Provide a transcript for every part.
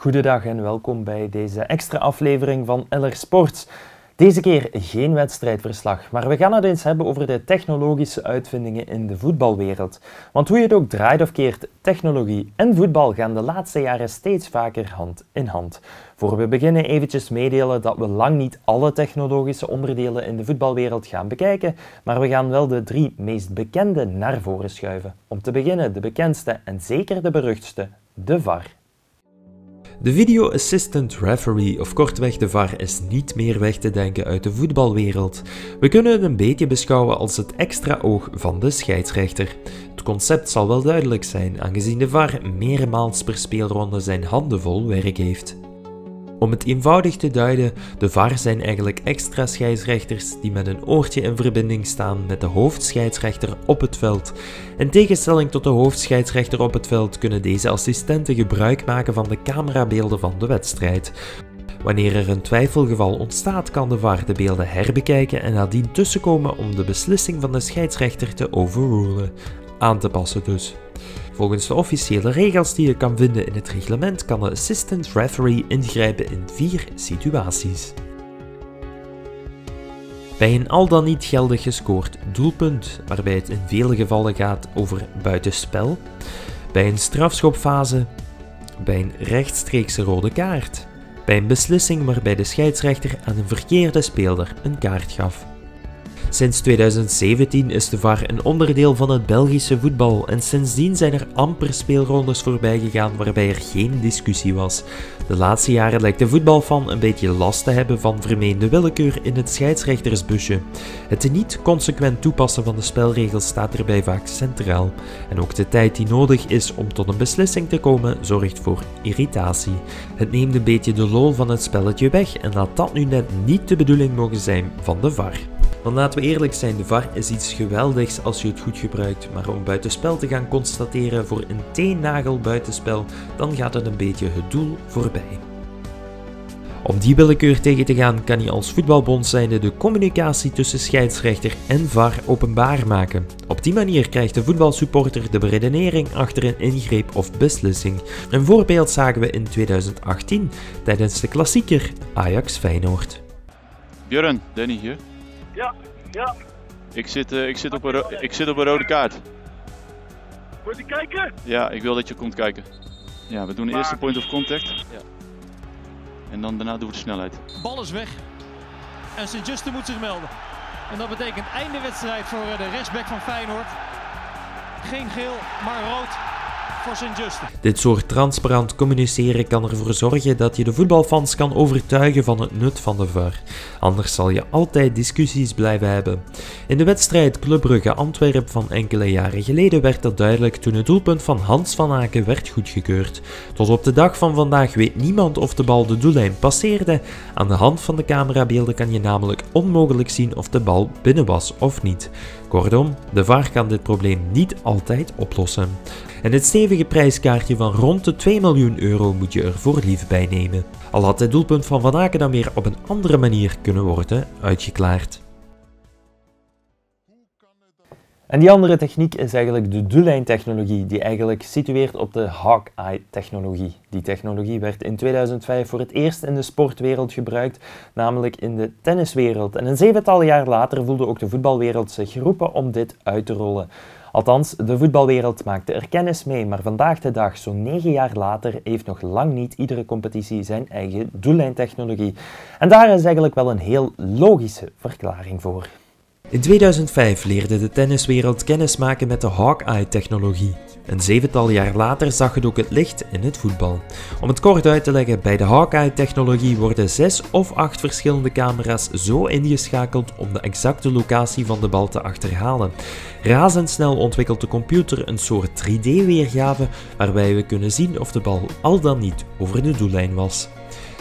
Goedendag en welkom bij deze extra aflevering van LR Sports. Deze keer geen wedstrijdverslag, maar we gaan het eens hebben over de technologische uitvindingen in de voetbalwereld. Want hoe je het ook draait of keert, technologie en voetbal gaan de laatste jaren steeds vaker hand in hand. Voor we beginnen eventjes meedelen dat we lang niet alle technologische onderdelen in de voetbalwereld gaan bekijken, maar we gaan wel de drie meest bekende naar voren schuiven. Om te beginnen de bekendste en zeker de beruchtste, de VAR. De Video Assistant Referee, of kortweg de VAR, is niet meer weg te denken uit de voetbalwereld. We kunnen het een beetje beschouwen als het extra oog van de scheidsrechter. Het concept zal wel duidelijk zijn, aangezien de VAR meermaals per speelronde zijn handen vol werk heeft. Om het eenvoudig te duiden, de VAR zijn eigenlijk extra scheidsrechters die met een oortje in verbinding staan met de hoofdscheidsrechter op het veld. In tegenstelling tot de hoofdscheidsrechter op het veld kunnen deze assistenten gebruik maken van de camerabeelden van de wedstrijd. Wanneer er een twijfelgeval ontstaat, kan de VAR de beelden herbekijken en nadien tussenkomen om de beslissing van de scheidsrechter te overrulen. Aan te passen dus. Volgens de officiële regels die je kan vinden in het reglement kan de assistant referee ingrijpen in vier situaties. Bij een al dan niet geldig gescoord doelpunt, waarbij het in vele gevallen gaat over buitenspel, bij een strafschopfase, bij een rechtstreekse rode kaart, bij een beslissing waarbij de scheidsrechter aan een verkeerde speler een kaart gaf. Sinds 2017 is de VAR een onderdeel van het Belgische voetbal en sindsdien zijn er amper speelrondes voorbij gegaan waarbij er geen discussie was. De laatste jaren lijkt de voetbalfan een beetje last te hebben van vermeende willekeur in het scheidsrechtersbusje. Het niet consequent toepassen van de spelregels staat erbij vaak centraal. En ook de tijd die nodig is om tot een beslissing te komen zorgt voor irritatie. Het neemt een beetje de lol van het spelletje weg en laat dat nu net niet de bedoeling mogen zijn van de VAR. Want laten we eerlijk zijn, de VAR is iets geweldigs als je het goed gebruikt, maar om buitenspel te gaan constateren voor een teennagel buitenspel, dan gaat het een beetje het doel voorbij. Om die willekeur tegen te gaan kan je als voetbalbond zijnde de communicatie tussen scheidsrechter en VAR openbaar maken. Op die manier krijgt de voetbalsupporter de beredenering achter een ingreep of beslissing. Een voorbeeld zagen we in 2018 tijdens de klassieker Ajax Feyenoord. Björn, Danny hier. Ja, ja. Ik zit, uh, ik zit, op, een ro- ik zit op een rode kaart. Moet je kijken? Ja, ik wil dat je komt kijken. Ja, we doen de Maar- eerste point of contact. Ja. En dan daarna doen we de snelheid. Bal is weg. En Sint-Juste moet zich melden. En dat betekent einde wedstrijd voor eh, de rechtsback van Feyenoord. Geen geel, maar rood. Dit soort transparant communiceren kan ervoor zorgen dat je de voetbalfans kan overtuigen van het nut van de VAR. Anders zal je altijd discussies blijven hebben. In de wedstrijd Club Brugge-Antwerp van enkele jaren geleden werd dat duidelijk toen het doelpunt van Hans van Aken werd goedgekeurd. Tot op de dag van vandaag weet niemand of de bal de doellijn passeerde. Aan de hand van de camerabeelden kan je namelijk onmogelijk zien of de bal binnen was of niet. Kortom, de VAR kan dit probleem niet altijd oplossen. En het stevige prijskaartje van rond de 2 miljoen euro moet je er voor lief bij nemen. Al had het doelpunt van Van Aken dan weer op een andere manier kunnen worden uitgeklaard. En die andere techniek is eigenlijk de doellijntechnologie, die eigenlijk situeert op de Hawkeye-technologie. Die technologie werd in 2005 voor het eerst in de sportwereld gebruikt, namelijk in de tenniswereld. En een zevental jaar later voelde ook de voetbalwereld zich geroepen om dit uit te rollen. Althans, de voetbalwereld maakte er kennis mee, maar vandaag de dag, zo'n negen jaar later, heeft nog lang niet iedere competitie zijn eigen doellijntechnologie. En daar is eigenlijk wel een heel logische verklaring voor. In 2005 leerde de tenniswereld kennis maken met de Hawkeye-technologie. Een zevental jaar later zag het ook het licht in het voetbal. Om het kort uit te leggen, bij de Hawkeye-technologie worden zes of acht verschillende camera's zo ingeschakeld om de exacte locatie van de bal te achterhalen. Razendsnel ontwikkelt de computer een soort 3D-weergave waarbij we kunnen zien of de bal al dan niet over de doellijn was.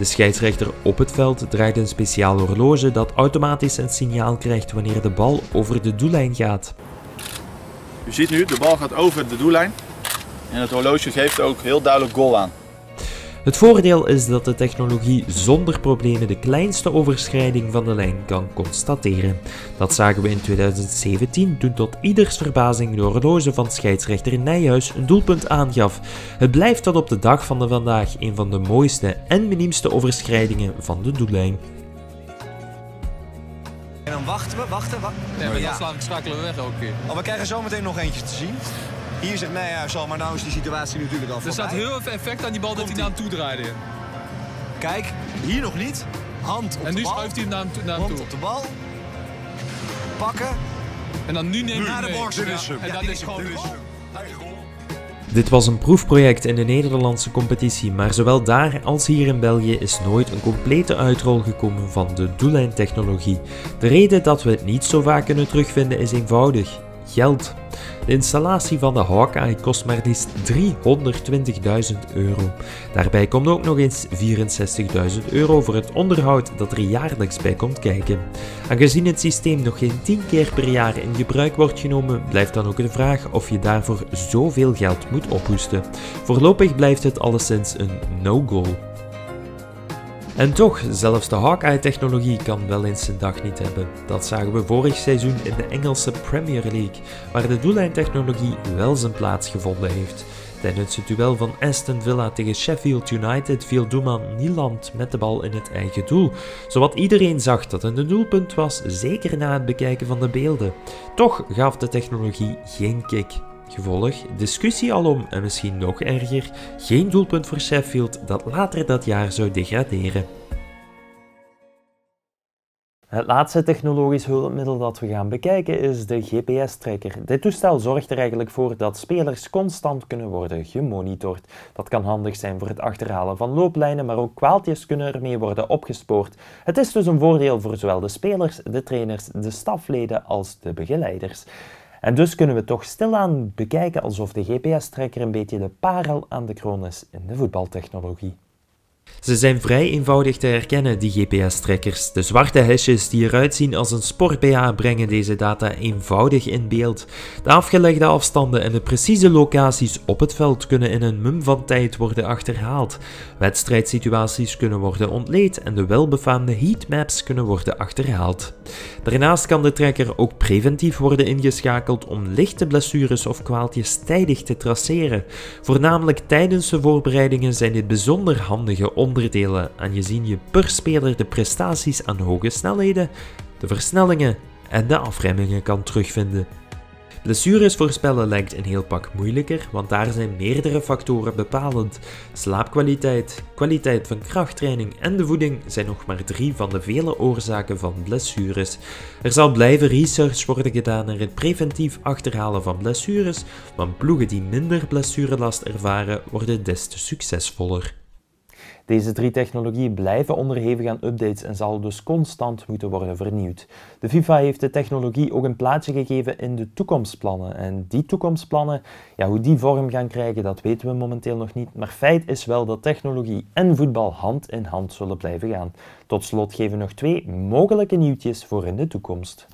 De scheidsrechter op het veld draait een speciaal horloge dat automatisch een signaal krijgt wanneer de bal over de doellijn gaat. U ziet nu, de bal gaat over de doellijn. En het horloge geeft ook heel duidelijk goal aan. Het voordeel is dat de technologie zonder problemen de kleinste overschrijding van de lijn kan constateren. Dat zagen we in 2017 toen tot ieders verbazing de horloge van scheidsrechter Nijhuis een doelpunt aangaf. Het blijft tot op de dag van de vandaag een van de mooiste en miniemste overschrijdingen van de doellijn. En dan wachten we, wachten, wachten. Nee, maar dan ja. we schakelen we weg elke keer. Oh, we krijgen zo meteen nog eentje te zien. Hier zegt Nijhuis al, maar nou is die situatie natuurlijk al Er voorbij. staat heel veel effect aan die bal dat hij naar hem toe draaide. Kijk, hier nog niet. Hand op En de nu bal. schuift hij hem naar hem toe. Naar hem Hand toe. op de bal. Pakken. En dan nu neemt hij de. Ja, hem. En Ja, dan dit is gewoon. Dit was een proefproject in de Nederlandse competitie, maar zowel daar als hier in België is nooit een complete uitrol gekomen van de doellijntechnologie. De reden dat we het niet zo vaak kunnen terugvinden is eenvoudig: geld. De installatie van de Hawkeye kost maar liefst 320.000 euro. Daarbij komt ook nog eens 64.000 euro voor het onderhoud dat er jaarlijks bij komt kijken. Aangezien het systeem nog geen 10 keer per jaar in gebruik wordt genomen, blijft dan ook de vraag of je daarvoor zoveel geld moet ophoesten. Voorlopig blijft het alleszins een no-go. En toch, zelfs de Hawkeye-technologie kan wel eens zijn dag niet hebben. Dat zagen we vorig seizoen in de Engelse Premier League, waar de doellijntechnologie wel zijn plaats gevonden heeft. Tijdens het duel van Aston Villa tegen Sheffield United viel doelman Nieland met de bal in het eigen doel, zowat iedereen zag dat het een doelpunt was, zeker na het bekijken van de beelden. Toch gaf de technologie geen kick. Gevolg, discussie alom en misschien nog erger, geen doelpunt voor Sheffield dat later dat jaar zou degraderen. Het laatste technologisch hulpmiddel dat we gaan bekijken is de GPS-tracker. Dit toestel zorgt er eigenlijk voor dat spelers constant kunnen worden gemonitord. Dat kan handig zijn voor het achterhalen van looplijnen, maar ook kwaaltjes kunnen ermee worden opgespoord. Het is dus een voordeel voor zowel de spelers, de trainers, de stafleden als de begeleiders. En dus kunnen we toch stilaan bekijken alsof de GPS-tracker een beetje de parel aan de kroon is in de voetbaltechnologie. Ze zijn vrij eenvoudig te herkennen, die GPS-trackers. De zwarte hesjes die eruit zien als een sport-BH brengen deze data eenvoudig in beeld. De afgelegde afstanden en de precieze locaties op het veld kunnen in een mum van tijd worden achterhaald. Wedstrijdsituaties kunnen worden ontleed en de welbefaamde heatmaps kunnen worden achterhaald. Daarnaast kan de tracker ook preventief worden ingeschakeld om lichte blessures of kwaaltjes tijdig te traceren. Voornamelijk tijdens de voorbereidingen zijn dit bijzonder handige onderdelen, aangezien je per speler de prestaties aan hoge snelheden, de versnellingen en de afremmingen kan terugvinden. Blessures voorspellen lijkt een heel pak moeilijker, want daar zijn meerdere factoren bepalend. Slaapkwaliteit, kwaliteit van krachttraining en de voeding zijn nog maar drie van de vele oorzaken van blessures. Er zal blijven research worden gedaan naar het preventief achterhalen van blessures, want ploegen die minder blessurelast ervaren worden des te succesvoller. Deze drie technologieën blijven onderhevig aan updates en zal dus constant moeten worden vernieuwd. De FIFA heeft de technologie ook een plaatsje gegeven in de toekomstplannen. En die toekomstplannen, ja, hoe die vorm gaan krijgen, dat weten we momenteel nog niet. Maar feit is wel dat technologie en voetbal hand in hand zullen blijven gaan. Tot slot geven we nog twee mogelijke nieuwtjes voor in de toekomst.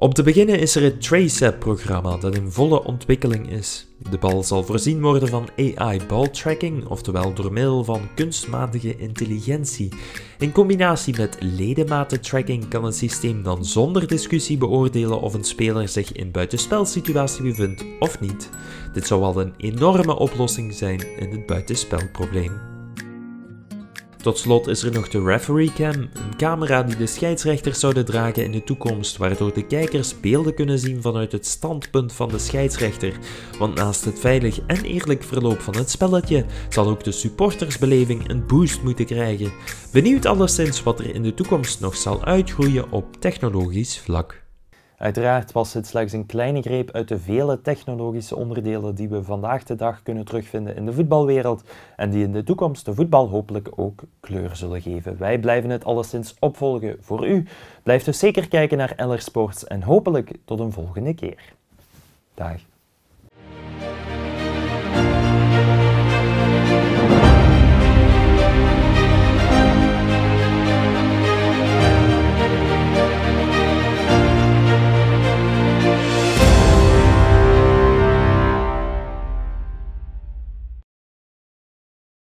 Om te beginnen is er het TraceApp-programma dat in volle ontwikkeling is. De bal zal voorzien worden van AI balltracking, oftewel door middel van kunstmatige intelligentie. In combinatie met ledematentracking kan het systeem dan zonder discussie beoordelen of een speler zich in buitenspelsituatie bevindt of niet. Dit zou al een enorme oplossing zijn in het buitenspelprobleem. Tot slot is er nog de referee cam, een camera die de scheidsrechters zouden dragen in de toekomst, waardoor de kijkers beelden kunnen zien vanuit het standpunt van de scheidsrechter. Want naast het veilig en eerlijk verloop van het spelletje, zal ook de supportersbeleving een boost moeten krijgen. Benieuwd alleszins wat er in de toekomst nog zal uitgroeien op technologisch vlak. Uiteraard was het slechts een kleine greep uit de vele technologische onderdelen die we vandaag de dag kunnen terugvinden in de voetbalwereld en die in de toekomst de voetbal hopelijk ook kleur zullen geven. Wij blijven het alleszins opvolgen voor u. Blijf dus zeker kijken naar LR Sports en hopelijk tot een volgende keer. Dag.